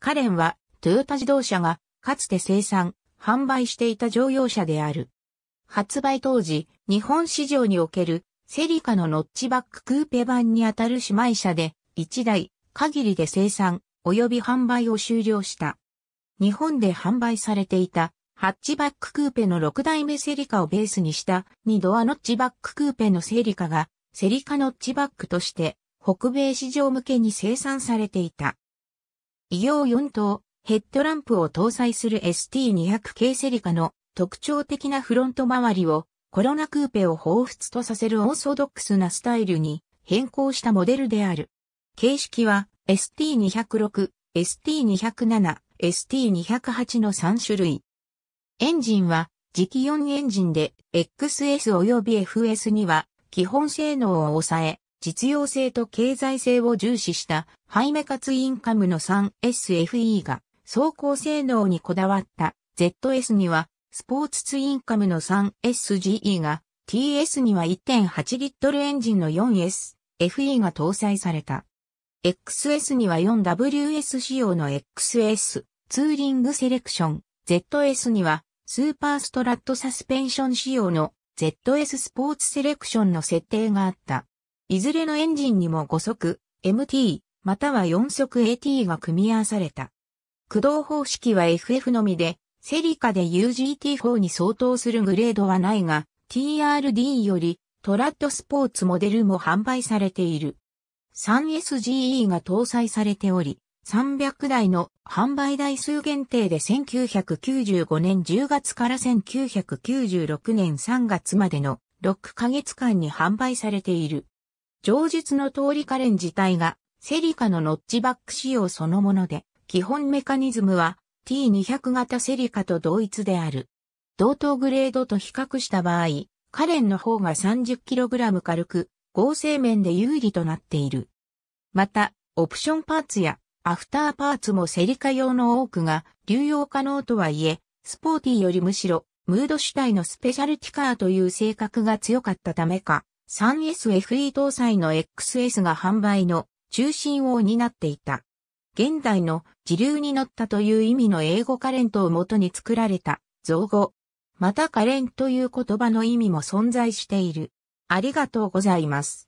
カレンはトヨタ自動車がかつて生産、販売していた乗用車である。発売当時、日本市場におけるセリカのノッチバッククーペ版にあたる姉妹車で1台限りで生産及び販売を終了した。日本で販売されていたハッチバッククーペの6代目セリカをベースにした2ドアノッチバッククーペのセリカがセリカノッチバックとして北米市場向けに生産されていた。異様4灯、ヘッドランプを搭載する ST200 系セリカの特徴的なフロント周りをコロナクーペを彷彿とさせるオーソドックスなスタイルに変更したモデルである。形式は ST206、ST207、ST208 の3種類。エンジンは磁気4エンジンで XS 及び FS には基本性能を抑え、実用性と経済性を重視したハイメカツインカムの 3SFE が走行性能にこだわった ZS にはスポーツツインカムの 3SGE が TS には1.8リットルエンジンの 4SFE が搭載された。XS には 4WS 仕様の XS ツーリングセレクション ZS にはスーパーストラットサスペンション仕様の ZS スポーツセレクションの設定があった。いずれのエンジンにも5速 MT または4速 AT が組み合わされた。駆動方式は FF のみで、セリカで UGT4 に相当するグレードはないが、TRD よりトラッドスポーツモデルも販売されている。3SGE が搭載されており、300台の販売台数限定で1995年10月から1996年3月までの6ヶ月間に販売されている。上述の通りカレン自体がセリカのノッチバック仕様そのもので、基本メカニズムは T200 型セリカと同一である。同等グレードと比較した場合、カレンの方が 30kg 軽く、合成面で有利となっている。また、オプションパーツやアフターパーツもセリカ用の多くが流用可能とはいえ、スポーティーよりむしろムード主体のスペシャルティカーという性格が強かったためか、3SFE 搭載の XS が販売の中心を担っていた。現代の時流に乗ったという意味の英語カレントをもとに作られた造語。またカレンという言葉の意味も存在している。ありがとうございます。